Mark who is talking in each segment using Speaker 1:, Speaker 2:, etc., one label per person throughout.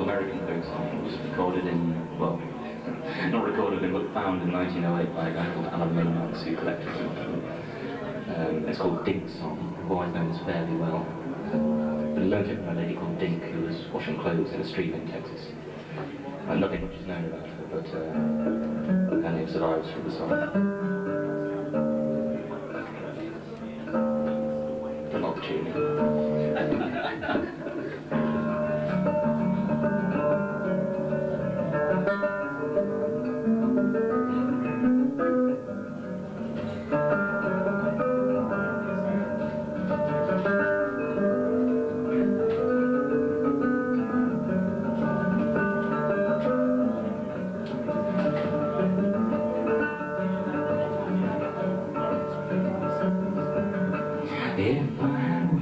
Speaker 1: American folk song was recorded in, well, not recorded in, but found in 1908 by a guy called Alan Lomax who collected it. Um, it's called Dink's Song, otherwise known as Fare Thee Well. but he learned it from a lady called Dink who was washing clothes in a stream in Texas. And nothing much is known about her, but uh, her name survives from the song. But not the tune.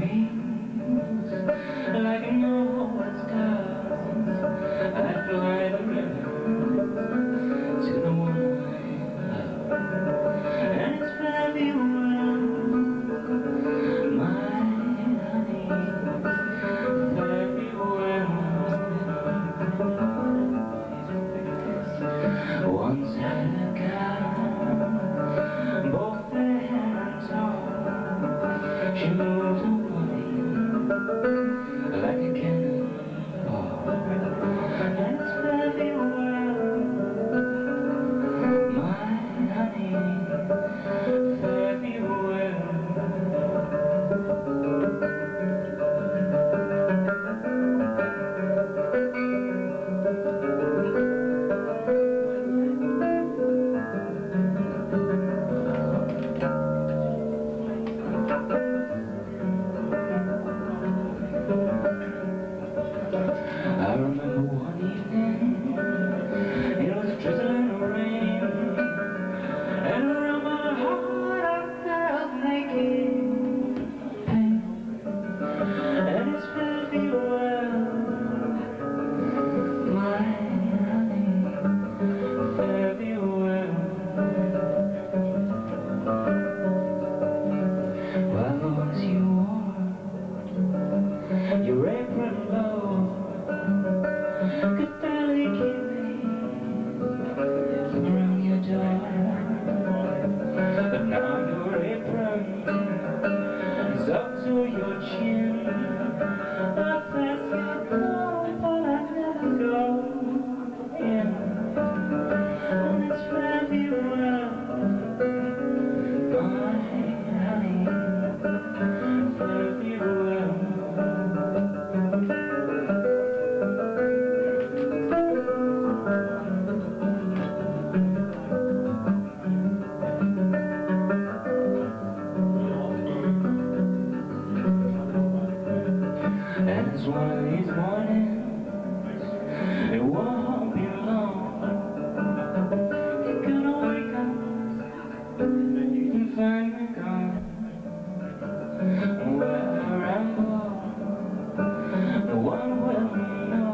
Speaker 1: Wings. Like an old star, I'd fly Could it's one of these mornings, it won't be long. You're gonna wake up and you can find me gone. Where I ramble, no one will know.